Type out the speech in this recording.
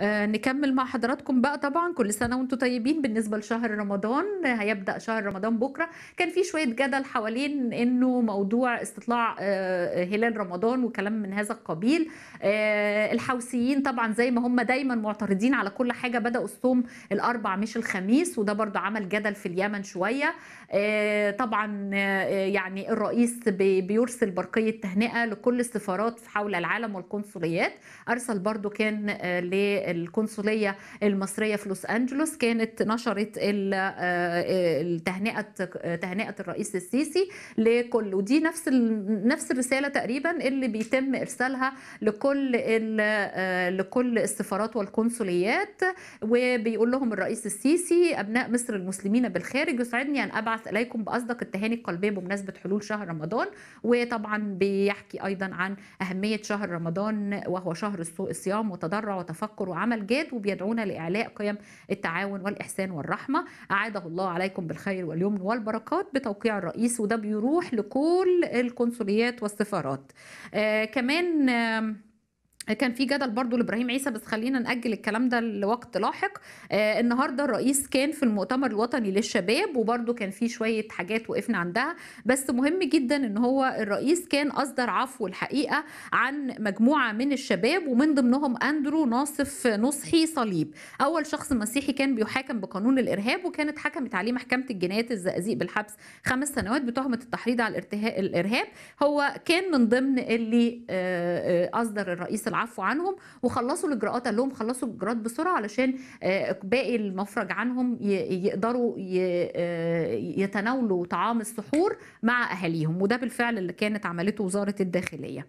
آه، نكمل مع حضراتكم بقى. طبعا كل سنة وأنتم طيبين. بالنسبة لشهر رمضان هيبدأ شهر رمضان بكرة. كان في شوية جدل حوالين إنه موضوع استطلاع آه، هلال رمضان وكلام من هذا القبيل. آه، الحوثيين طبعا زي ما هم دايما معترضين على كل حاجة بدأوا الصوم الأربع مش الخميس وده برضو عمل جدل في اليمن شوية. آه، طبعا آه، يعني الرئيس بي- بيرسل برقية تهنئة لكل السفارات حول العالم والقنصليات. أرسل برضو كان آه، للقنصلية المصرية في لوس أنجلوس كانت نشرت آه، التهنئة تهنئة الرئيس السيسي لكل ودي نفس نفس الرسالة تقريبا اللي بيتم إرسالها لكل آه، لكل السفارات والقنصليات وبيقول لهم الرئيس السيسي أبناء مصر المسلمين بالخارج يسعدني أن أبعث إليكم بأصدق التهاني القلبية بمناسبة حلول شهر رمضان. وطبعا بيحكي أيضا عن أهمية شهر رمضان وهو شهر الصيام وتضرع وتفكر وعمل جاد وبيدعونا لإعلاء قيم التعاون والإحسان والرحمة. أعاده الله عليكم بالخير واليمن والبركات بتوقيع الرئيس وده بيروح لكل القنصليات والسفارات. آه كمان آم، كان في جدل برضو لإبراهيم عيسى بس خلينا نأجل الكلام ده لوقت لاحق. آه النهارده الرئيس كان في المؤتمر الوطني للشباب وبرضو كان في شوية حاجات وقفنا عندها. بس مهم جدا إن هو الرئيس كان أصدر عفو الحقيقة عن مجموعة من الشباب ومن ضمنهم أندرو ناصف نصحي صليب. أول شخص مسيحي كان بيحاكم بقانون الإرهاب وكانت حكمت عليه محكمة الجنايات الزقازيق بالحبس خمس سنوات بتهمة التحريض على الإرهاب. هو كان من ضمن اللي آه، آه، أصدر الرئيس العفو عنهم وخلصوا الإجراءات قال لهم خلصوا الإجراءات بسرعة علشان آه، باقي المفرج عنهم يقدروا آه، يتناولوا طعام السحور مع أهاليهم وده بالفعل اللي كانت عملته وزارة الداخلية.